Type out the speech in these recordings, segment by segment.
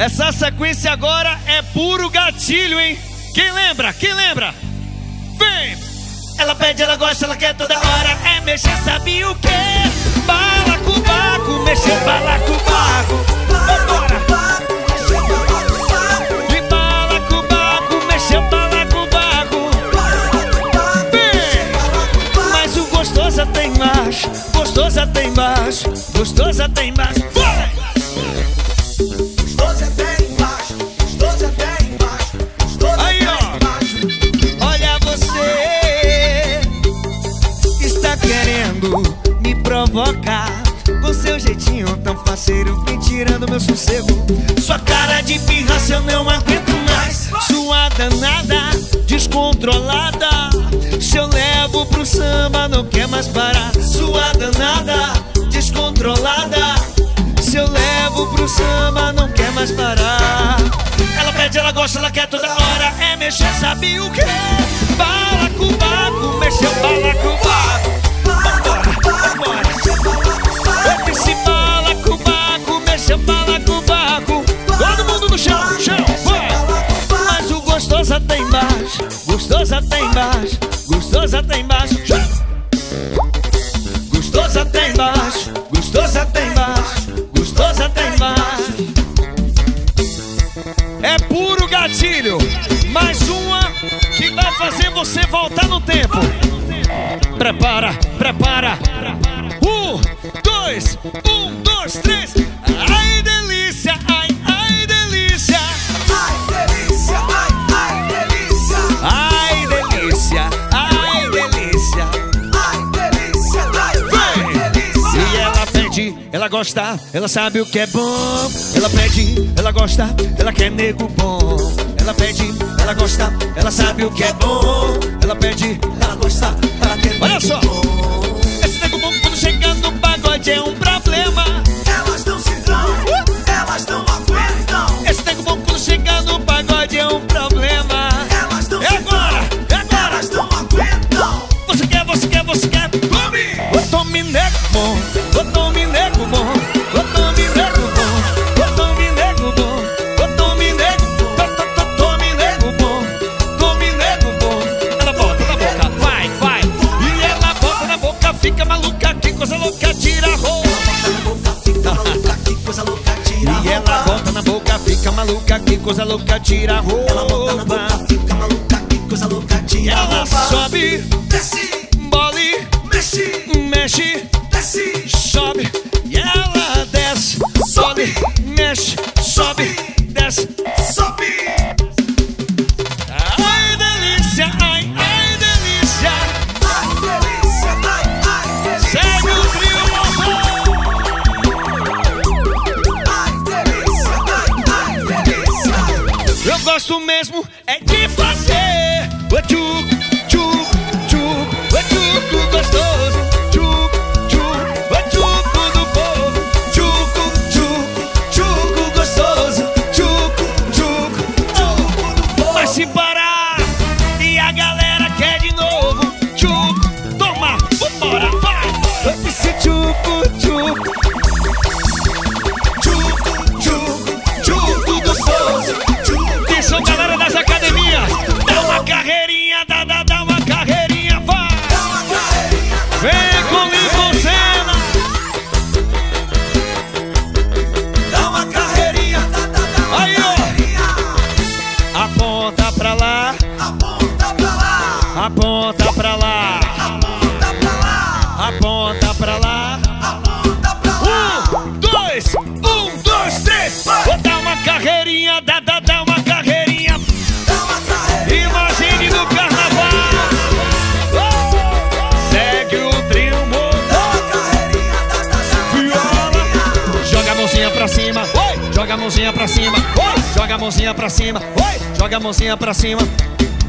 Essa sequência agora é puro gatilho, hein? Quem lembra? Quem lembra? Vem! Ela pede, ela gosta, ela quer toda hora. É mexer, sabe o quê? Balacobaco, mexer, balacobaco. Vambora! E balacobaco, mexer, balacobaco. Vem! Mas o gostosa tem mais, gostosa tem mais, gostosa tem mais. Vai! Tão faceiro, vem tirando meu sossego. Sua cara de pirraça eu não aguento mais. Sua danada, descontrolada. Se eu levo pro samba, não quer mais parar. Sua danada, descontrolada. Se eu levo pro samba, não quer mais parar. Ela pede, ela gosta, ela quer toda hora. É mexer, sabe o quê? Balacobaco, mexeu balacobaco. Gostosa tem mais. Gostosa tem mais, gostosa tem mais, gostosa tem mais. É puro gatilho. Mais uma que vai fazer você voltar no tempo. Prepara, prepara. Um, dois, um, dois, três. Gosta, ela sabe o que é bom. Ela pede, ela gosta, ela quer nego bom. Ela pede, ela gosta, ela sabe o que é bom. Ela pede, Ela gosta, ela quer Olha só. bom. esse nego bom quando chega no pagode é um problema. Elas não se dão, elas não aguentam. Esse nego bom quando chega no pagode maluca, que coisa louca, tira a Ela roupa. boca, and give up. Mãozinha pra cima. Oi! Joga a mãozinha pra cima. Oi! Joga a mãozinha pra cima.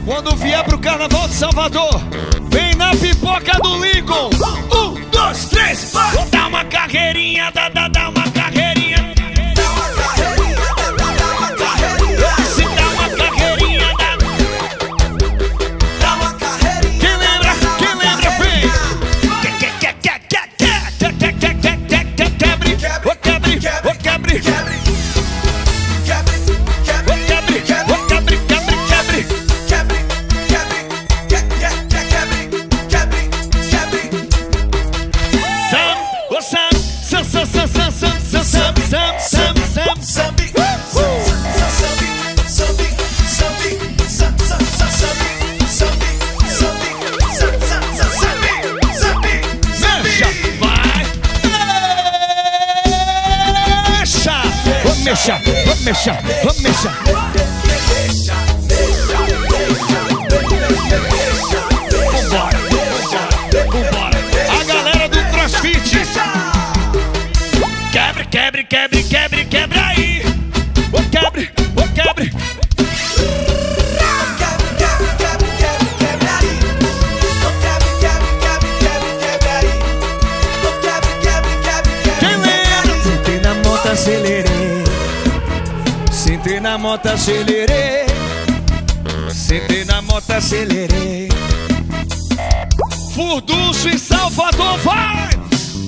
Quando vier pro carnaval de Salvador, vem na pipoca do Lincoln. Um, dois, três. Vou dar uma carreirinha, dá, vamos mexer, vamos mexer. Deixa, Vambora, moto. Sentei na moto, acelerei. Furdunço em Salvador, vai!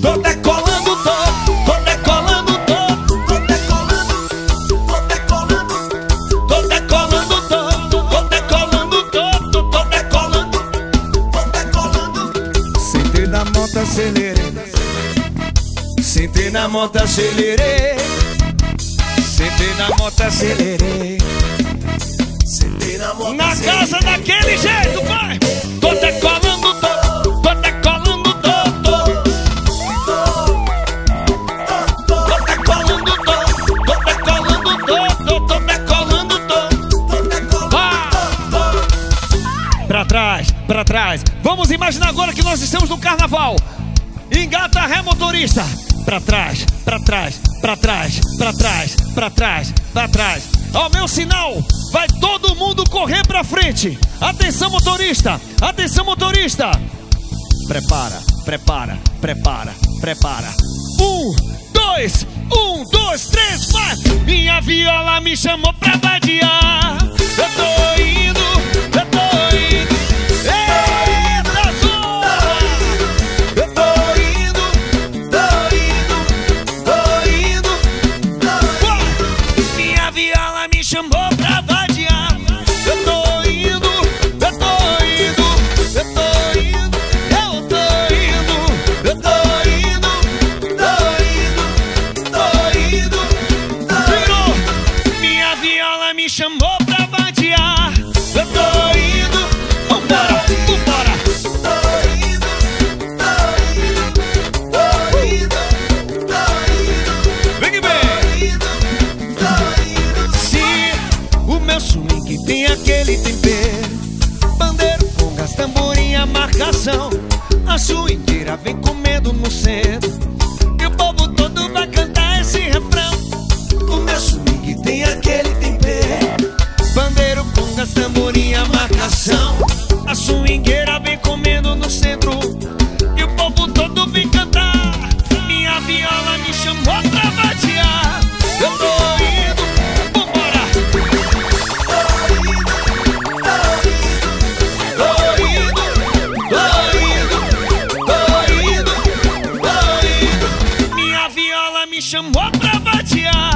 Tô decolando, tô, tô decolando, tô. Tô decolando, tô decolando, Tô decolando, tô, tô decolando, tô, tô decolando. tô decolando. Sentei na moto, acelerei. Sentei na moto, acelerei. Sentei na moto, acelerei. Sentei na moto, Na acelerei. casa daquele jeito, vai! Tô decolando, tô, tô decolando, tô, tô. Tô decolando, tô, tô decolando, tô, tô, tô decolando, tô. Tô decolando, Vá! Pra trás, pra trás. Vamos imaginar agora que nós estamos no carnaval. Engata ré motorista. Pra trás, pra trás, pra trás, pra trás, pra trás, pra trás. Ao meu sinal, vai todo mundo correr pra frente. Atenção motorista, atenção motorista. Prepara, prepara, prepara, prepara. Um, dois, um, dois, três, vai! Minha viola me chamou pra vadiar. Eu tô indo, me chamou pra vadiar. Eu tô indo, vambora, vambora. Tem aquele tempero Bandeiro com gás, tamborim, a marcação A sua inteira vem comendo no centro E o povo todo vai cantar esse refrão A swingueira vem comendo no centro E o povo todo vem cantar. Minha viola me chamou pra vadiar Eu tô indo, vambora. Tô indo, tô indo Tô indo, tô indo, tô indo. Minha viola me chamou pra vadiar